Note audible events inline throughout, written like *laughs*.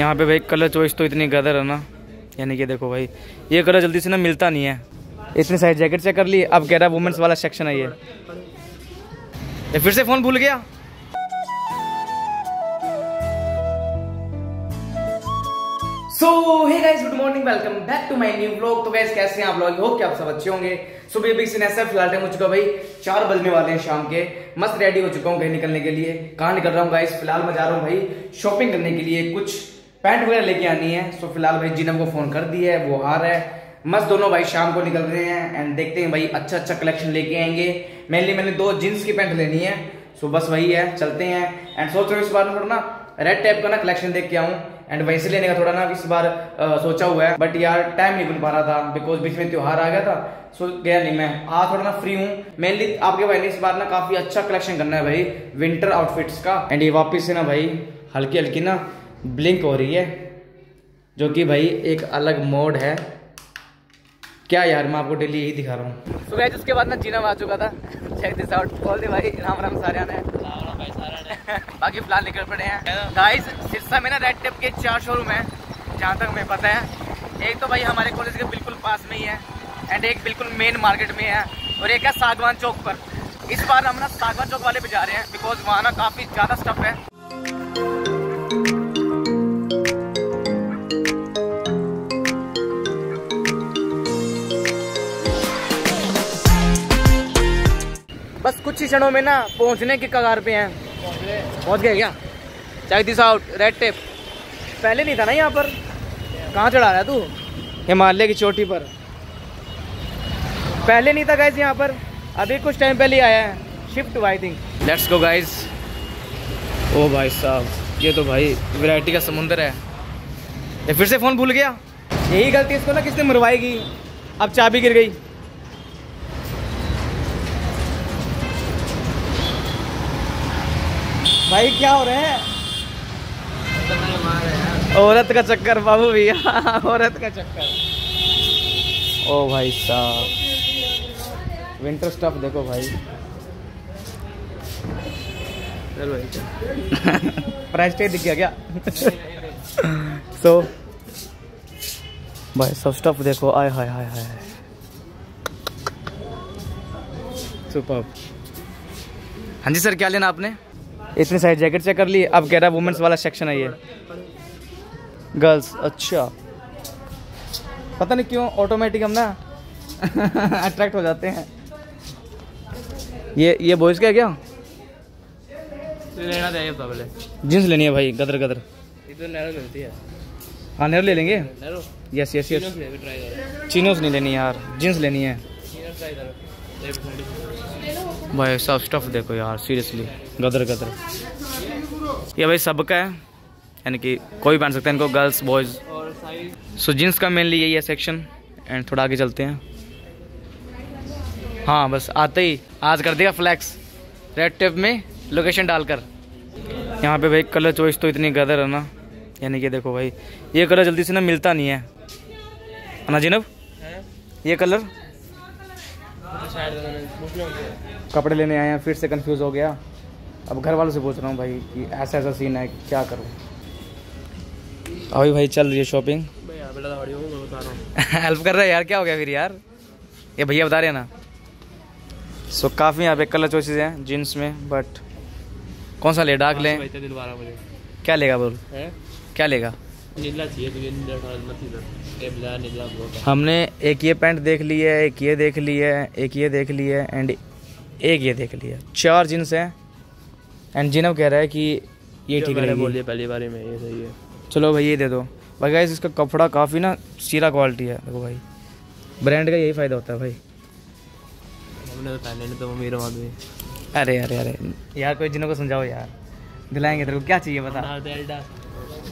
यहाँ पे भाई कलर चॉइस तो इतनी गदर है ना। यानी कि देखो भाई, ये कलर जल्दी से ना मिलता नहीं है। इतनी साइज़ जैकेट चेक कर ली, अब कह रहा है वुमेंस वाला सेक्शन है ये। फिर से फ़ोन भूल गया। So hey guys good morning welcome back to my new vlog तो गाइस कैसे हैं आप लोग? होप कि आप सब अच्छे होंगे। सुबह भी सिने ऐसा फ़िलहाल टाइम हो चुका भाई। चार बजने वाले हैं शाम के। मस्त रेडी हो चुका हूँ कहीं निकलने के लिए। कहाँ निकल रहा हूँ गाइस फ़िलहाल मैं जा रहा हूँ भाई शॉपिंग करने के लिए कुछ पैंट वगैरह लेके आनी है। सो फ़िलहाल भाई जिनम को फ़ोन कर दिया है वो आ रहा है। मस्त दोनों भाई शाम को निकल रहे हैं एंड देखते हैं भाई अच्छा अच्छा कलेक्शन लेके आएँगे। मेनली मैंने दो जींस की पैंट लेनी है। सो बस वही है चलते हैं। एंड सोच रहा हूँ इस बार थोड़ा ना रेड टाइप का ना कलेक्शन देख के आऊँ। एंड वैसे लेने का थोड़ा ना इस बार आ, सोचा हुआ है। बट यार टाइम नहीं मिल पा रहा था बिकॉज़ बीच में त्योहार आ गया था। सो गया नहीं मैं। आज थोड़ा ना फ्री हूँ। मेनली आपके भाई ने इस बार ना काफ़ी अच्छा कलेक्शन करना है भाई। विंटर आउटफिट्स का। एंड ये वापस से ना भाई हल्की हल्की ना ब्लिंक हो रही है, जो कि भाई एक अलग मोड है। क्या यार, मैं आपको डेली यही दिखा रहा हूँ। तो गैस उसके बाद ना जीना आ चुका था। चेक दिस आउट बोल दे भाई, राम राम सारे आने। *laughs* बाकी फ़िलहाल निकल पड़े हैं। गाइस सिरसा में ना रेड टेप के चार शोरूम है, जहाँ तक हमें पता है। एक तो भाई हमारे कॉलेज के बिल्कुल पास में ही है एंड एक बिल्कुल मेन मार्केट में है और एक है सागवान चौक पर। इस बार हम ना सागवान चौक वाले पे जा रहे हैं बिकॉज़ वहाँ ना काफ़ी ज़्यादा स्टफ़ है। क्षणों में ना पहुँचने के कगार पे हैं। पहुँच गए क्या? Check this out Red Tape पहले नहीं था ना यहाँ पर? कहाँ चढ़ा रहा है तू? हिमालय की चोटी पर। पहले नहीं था गाइज़ यहाँ पर? अभी कुछ टाइम पहले आया है। Shift I think let's go guys ओ भाई साहब ये तो भाई वैरायटी का समुंदर है। ये फिर से फ़ोन भूल गया? यही गलती इसको ना किसने मरवाएगी अब चाबी गिर गई। भाई क्या हो रहे हैं? औरत का चक्कर बाबू भैया औरत का चक्कर। ओ भाई साहब विंटर स्टफ़ देखो भाई। प्राइस टैग दिख गया क्या? सो so, भाई सब स्टफ़ देखो। आय हाय हाय हाय सुपर हाँ जी सर क्या लेना आपने? इतनी साइज़ जैकेट चेक कर ली अब कह रहा है वुमेंस वाला सेक्शन है ये। गर्ल्स अच्छा। पता नहीं क्यों ऑटोमेटिक हम ना *laughs* अट्रैक्ट हो जाते हैं। ये ये बॉयज़ का है क्या? लेना चाहिए पहले। जींस लेनी है भाई गदर गदर। तो नैरो मिलती है। हाँ नेहरू ले लेंगे? Narrow yes yes yes chinos नहीं लेनी यार जींस लेनी है। भाई सब स्टफ़ देखो यार सीरियसली गदर गदर। ये भाई सबका है। यानी कि कोई पहन सकता है इनको गर्ल्स बॉयज़ और सो जींस का मेनली यही है सेक्शन एंड थोड़ा आगे चलते हैं। हाँ बस आते ही। आज कर देगा फ्लैक्स रेड टेप में लोकेशन डालकर। यहाँ पे भाई कलर चॉइस तो इतनी गदर है ना। यानी कि देखो भाई ये कलर जल्दी से ना मिलता नहीं है। ना जिनब ये कलर कपड़े लेने आए हैं फिर से कंफ्यूज हो गया। अब घर वालों से पूछ रहा हूँ भाई कि ऐसा ऐसा सीन है क्या करूँ? अभी भाई चल रही है शॉपिंग हूँ हूँ हेल्प कर रहा है यार क्या हो गया फिर यार? ये भैया बता रहे हैं ना। सो so, काफ़ी यहाँ पे कलर चॉइसेस हैं जीन्स में बट कौन सा ले डार्क लें? दिल बारह बजे क्या लेगा बोल? है? क्या लेगा? है हमने एक ये पैंट देख ली है एक ये देख ली है एक ये देख ली है एंड एक ये देख लिया चार जीन्स हैं एंड जिनब कह रहा है कि ये ठीक रहेगी। बोलिए पहली बारी में ये सही है। चलो भाई ये दे दो। भाई गाइस इसका कपड़ा काफ़ी ना सीरा क्वालिटी है देखो भाई। ब्रांड का यही फ़ायदा होता है भाई। हमने तो पहले नहीं तो वो मेरा आदमी। अरे अरे अरे। यार कोई जिन्हों को समझाओ यार। दिलाएँगे तेरे को क्या चाहिए बता।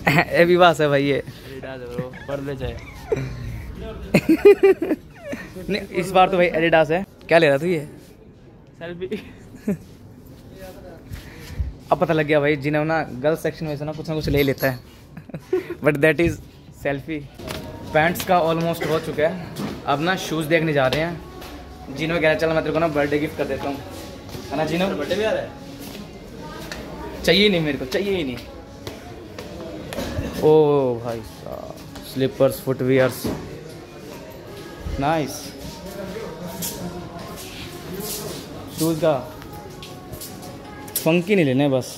बात है भाई ये। नहीं इस बार तो भाई एडिडास है। क्या ले रहा तू ये? सेल्फी अब पता लग गया भाई जिन्हें ना गर्ल्स सेक्शन में से ना कुछ ना कुछ ले लेता है। But that is selfie pants का ऑलमोस्ट हो चुका है। अब ना शूज़ देखने जा रहे हैं। जिन्हों कह रहा चल मैं तेरे को ना बर्थडे गिफ्ट कर देता हूँ। है ना जिन्हों? बर्थडे भी आ रहा है? चाहिए नहीं मेरे को चाहिए ही नहीं। ओ भाई साहब स्लीपर्स फुटवियर्स नाइस शूज़ का। फंकी नहीं लेने बस।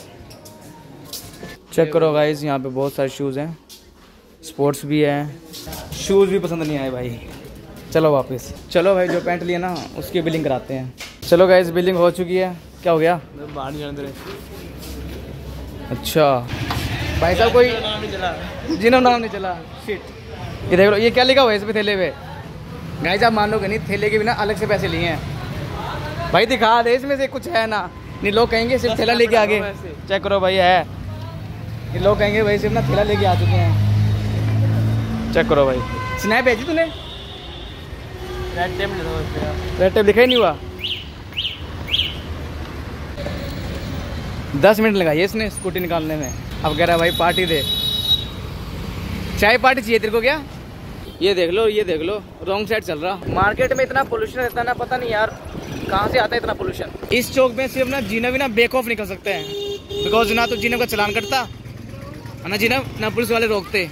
चेक करो गाइस यहाँ पे बहुत सारे शूज़ हैं। स्पोर्ट्स भी हैं। शूज़ भी पसंद नहीं आए भाई। चलो वापस। चलो भाई जो पैंट लिए ना उसकी बिलिंग कराते हैं। चलो गाइस बिलिंग हो चुकी है। क्या हो गया? बाहर नहीं जाने दे अच्छा। भाई साहब कोई जिन्हों नाम नहीं चला। शिट ये देख लो ये क्या लिखा हुआ है इस पे थैले पे? गाइस आप मानोगे नहीं थैले के बिना अलग से पैसे लिए हैं। भाई दिखा दे इसमें से कुछ है ना। नहीं लोग कहेंगे सिर्फ़ थैला लेके आ गए चेक करो भाई है। ये लोग कहेंगे भाई सिर्फ़ ना थैला लेके आ चुके हैं। चेक करो भाई। स्नैप भेजी तूने? टेप रेड टेप लिखा ही नहीं हुआ। दस मिनट लगाइए इसने स्कूटी निकालने में। अब कह रहा भाई पार्टी दे। चाय पार्टी चाहिए तेरे को क्या? ये देख लो ये देख लो। रॉन्ग साइड चल रहा। मार्केट में इतना पोल्यूशन रहता है ना पता नहीं यार कहाँ से आता है इतना पोल्यूशन इस चौक में सिर्फ़ ना जीना भी ना बेक ऑफ़ निकल सकते हैं। बिकॉज़ ना तो जीना का चलान कटता ना जीना ना पुलिस वाले रोकते।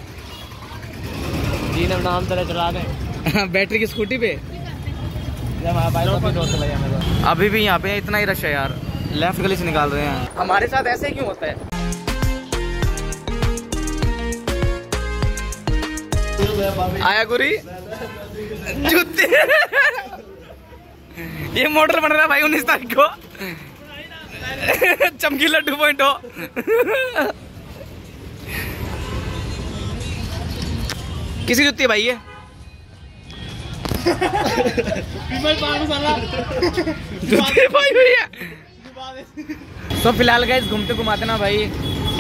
जी ने नाम तेरा चला रहे बैटरी *laughs* की स्कूटी पे। अभी भी यहाँ पे इतना ही रश है यार। लेफ़्ट गली से निकाल रहे हैं। हमारे साथ ऐसे क्यों होता है? आया गुरी। जूते। ये मॉडल बन रहा है भाई उन्नीस तारीख को। चमकी लड्डू पॉइंट हो। किसी जूती है भाई ये? जूते भाई हुई है। तो फ़िलहाल गए घूमते घुमाते ना भाई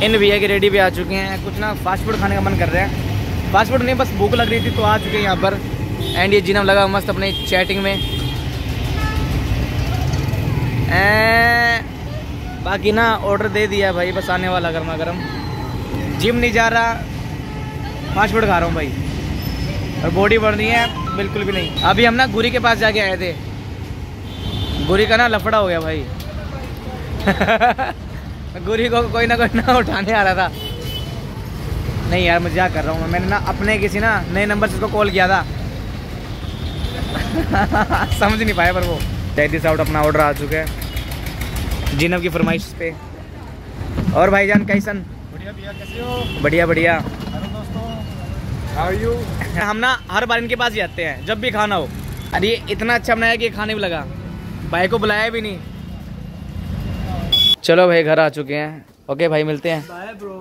इन भैया की रेडी भी आ चुके हैं। कुछ ना फास्ट फ़ूड खाने का मन कर रहे हैं। फास्ट फ़ूड नहीं, बस भूख लग रही थी तो आ चुके हैं यहाँ पर। एंड ये जिनम लगा मस्त अपने चैटिंग में। बाकी ना ऑर्डर दे दिया भाई, बस आने वाला गर्मा गर्म। जिम नहीं जा रहा। फास्ट फ़ूड खा रहा हूँ भाई। और बॉडी बढ़ रही है, बिल्कुल भी नहीं। अभी हम ना गुरी के पास जाके आए थे। गुरी का ना लफड़ा हो गया भाई। *laughs* गुरी को कोई ना कोई ना उठाने आ रहा था। नहीं यार मज़ाक कर रहा हूँ। मैंने ना अपने किसी ना नए नंबर से उसको कॉल किया था। *laughs* समझ नहीं पाया पर वो। जैदिस आउट अपना ऑर्डर आ चुका है। जिनब की फरमाइश पे। और भाईजान कैसन? बढ़िया भैया कैसे हो? बढ़िया बढ़िया। हेलो दोस्तों हम ना हर बार इनके पास ही आते हैं जब भी खाना हो। अरे इतना अच्छा बनाया कि खाने भी लगा। भाई को बुलाया भी नहीं। चलो भाई घर आ चुके हैं। ओके भाई मिलते हैं। बाय ब्रो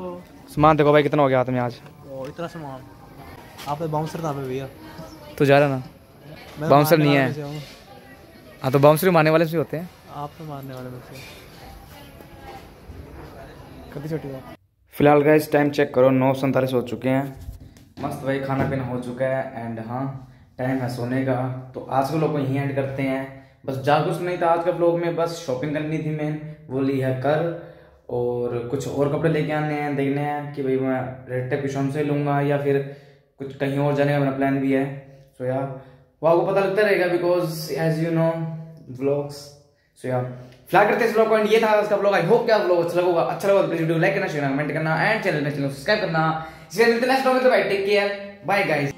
सामान देखो भाई कितना हो गया हाथ में आज। इतना सामान। आप तो बाउंसर था भैया। तो जा रहा ना? बाउंसर नहीं है। में हूँ। तो बाउंसरी मारने वाले से होते हैं। आप तो मारने वाले में कभी छोटी बात। फ़िलहाल का इस टाइम चेक करो नौ सैंतालीस हो चुके हैं। मस्त भाई खाना पीना हो चुका है एंड हाँ टाइम है सोने का। तो आज के लोग को यहीं एंड करते हैं। बस जा कुछ नहीं था आज का ब्लॉग में बस शॉपिंग करनी थी मेन वो ली है कर और कुछ और कपड़े लेके आने हैं, देखने हैं कि भाई मैं रेड टेप की शॉप से लूँगा या फिर कुछ कहीं और जाने का मेरा प्लान भी है। सो यार वो आपको पता लगता रहेगा because as you know vlogs so यार फ़िलहाल करते इस ब्लॉग एंड ये था आज का ब्लॉग आई होप क्या ब्लॉग अच्छा लगा अच्छा लगा प्लीज़ वीडियो लाइक करना शेयर कमेंट करना एंड चैनल में चैनल सब्सक्राइब करना। इसलिए मिलते नेक्स्ट ब्लॉग में तो भाई take care bye guys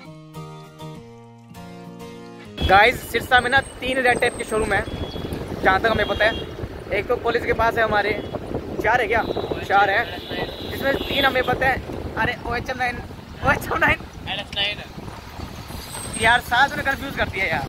guys Sirsa में ना तीन रेड टाइप के शोरूम है, जहाँ तक हमें पता है। एक तो कॉलेज के पास है हमारे। चार है क्या? चार है। इसमें तीन हमें पता है। अरे ओ एच एम नाइन ओ एच एम नाइन यार साथ में कंफ्यूज कर दिया यार।